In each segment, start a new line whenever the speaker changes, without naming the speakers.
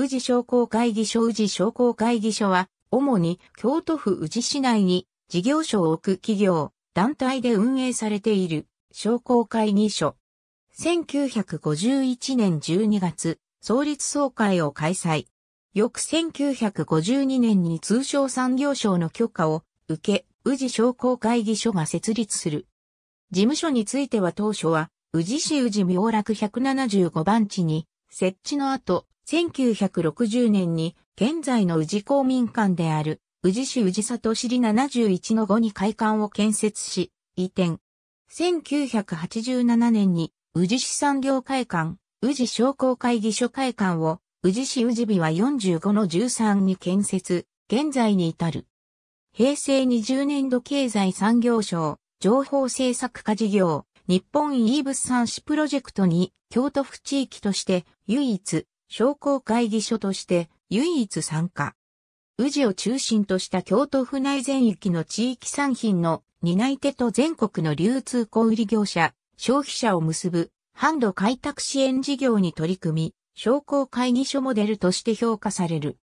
宇治商工会議所宇治商工会議所は、主に京都府宇治市内に事業所を置く企業、団体で運営されている商工会議所。1951年12月、創立総会を開催。翌1952年に通商産業省の許可を受け、宇治商工会議所が設立する。事務所については当初は、宇治市宇治妙楽175番地に、設置の後、1960年に、現在の宇治公民館である、宇治市宇治里尻71の5に会館を建設し、移転。1987年に、宇治市産業会館、宇治商工会議所会館を、宇治市宇治日は45の13に建設、現在に至る。平成20年度経済産業省、情報政策課事業、日本イーブス産市プロジェクトに、京都府地域として唯一、商工会議所として唯一参加。宇治を中心とした京都府内全域の地域産品の担い手と全国の流通小売業者、消費者を結ぶ、販路開拓支援事業に取り組み、商工会議所モデルとして評価される。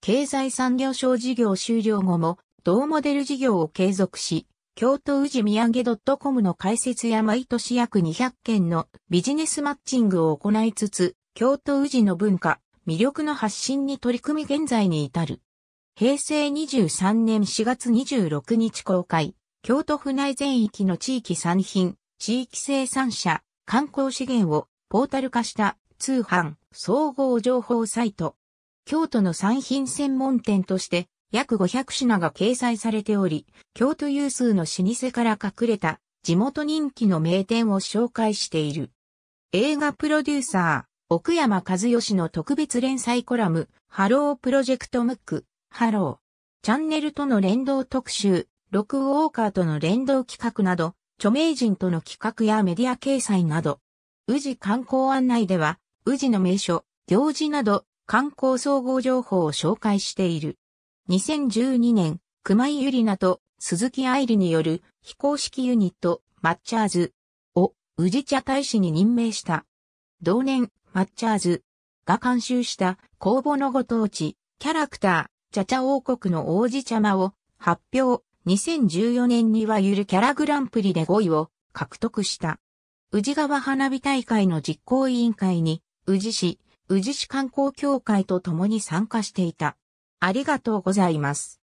経済産業省事業終了後も、同モデル事業を継続し、京都宇治土産 .com の開設や毎年約200件のビジネスマッチングを行いつつ、京都宇治の文化、魅力の発信に取り組み現在に至る。平成23年4月26日公開、京都府内全域の地域産品、地域生産者、観光資源をポータル化した通販、総合情報サイト。京都の産品専門店として約500品が掲載されており、京都有数の老舗から隠れた地元人気の名店を紹介している。映画プロデューサー、奥山和由の特別連載コラム、ハロープロジェクトムック、ハロー。チャンネルとの連動特集、ロクウォーカーとの連動企画など、著名人との企画やメディア掲載など、宇治観光案内では、宇治の名所、行事など、観光総合情報を紹介している。2012年、熊井友理奈と鈴木愛理による非公式ユニット、マッチャーズを宇治茶大使に任命した。同年、マッチャーズが監修した公募のご当地、キャラクター、チャチャ王国の王子ちゃまを発表。2014年にはゆるキャラグランプリで5位を獲得した。宇治川花火大会の実行委員会に、宇治市、宇治市観光協会と共に参加していた。ありがとうございます。